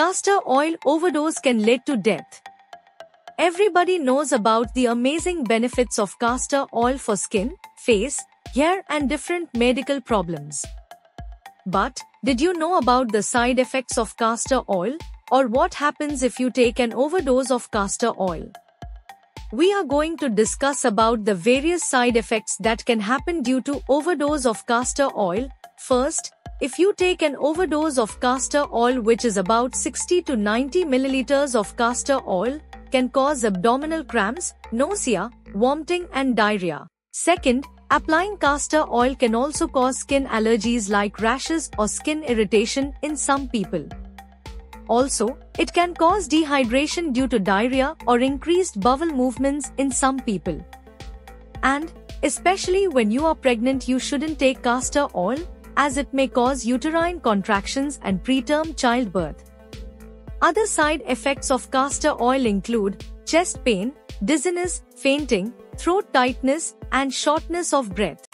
castor oil overdose can lead to death. Everybody knows about the amazing benefits of castor oil for skin, face, hair and different medical problems. But, did you know about the side effects of castor oil? Or what happens if you take an overdose of castor oil? We are going to discuss about the various side effects that can happen due to overdose of castor oil. First, if you take an overdose of castor oil which is about 60 to 90 milliliters of castor oil, can cause abdominal cramps, nausea, vomiting and diarrhea. Second, applying castor oil can also cause skin allergies like rashes or skin irritation in some people. Also, it can cause dehydration due to diarrhea or increased bowel movements in some people. And, especially when you are pregnant you shouldn't take castor oil, as it may cause uterine contractions and preterm childbirth. Other side effects of castor oil include chest pain, dizziness, fainting, throat tightness, and shortness of breath.